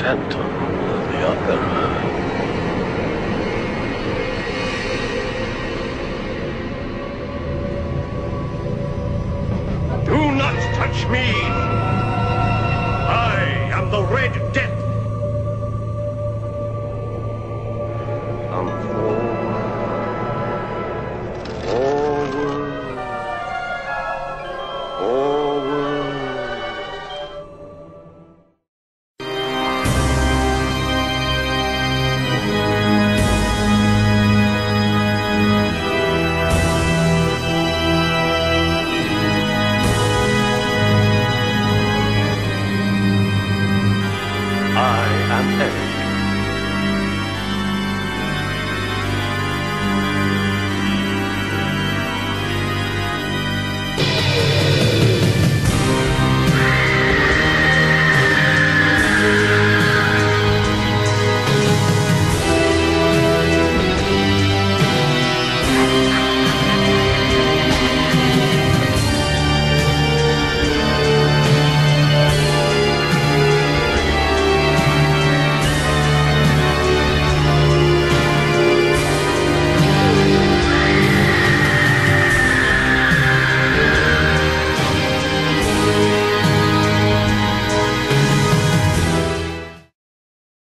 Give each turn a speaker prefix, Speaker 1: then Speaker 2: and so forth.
Speaker 1: phantom of the opera.
Speaker 2: Do not touch me! I am the Red Death! Come Earth.